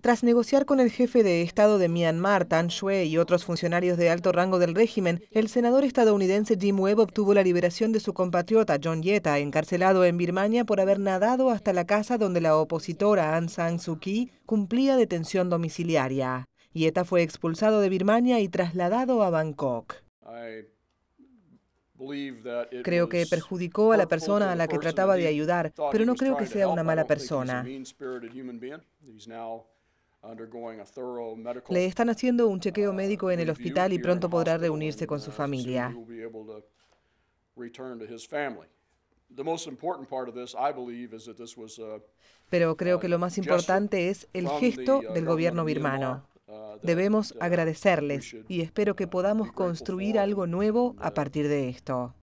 Tras negociar con el jefe de Estado de Myanmar, Tan Shue, y otros funcionarios de alto rango del régimen, el senador estadounidense Jim Webb obtuvo la liberación de su compatriota John Yeta, encarcelado en Birmania por haber nadado hasta la casa donde la opositora Aung San Suu Kyi cumplía detención domiciliaria. Yeta fue expulsado de Birmania y trasladado a Bangkok. Creo que perjudicó a la persona a la que trataba de ayudar, pero no creo que sea una mala persona. Le están haciendo un chequeo médico en el hospital y pronto podrá reunirse con su familia. Pero creo que lo más importante es el gesto del gobierno birmano. Debemos agradecerles y espero que podamos construir algo nuevo a partir de esto.